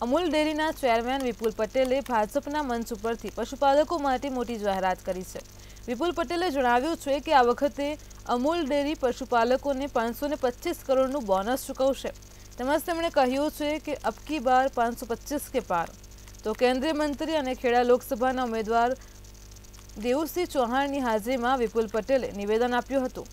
અમૂલ ડેરીના ચેરમેન વિપુલ પટેલે ભાજપના મંચ ઉપરથી પશુપાલકો માટે મોટી જાહેરાત કરી છે. વિપુલ પટેલે જણાવ્યું છે કે આ વખતે અમૂલ ડેરી પશુપાલકોને પાંચસો પચીસ કરોડનું બોનસ ચૂકવશે. તેમજ તેમણે કહ્યું છે કે અબકી બાર પાંચસો પચીસ કે પાર. તો કેન્દ્રીય મંત્રી અને ખેડા લોકસભાના ઉમેદવાર દેવુસિંહ ચૌહાણની હાજરીમાં વિપુલ પટેલે નિવેદન આપ્યું હતું.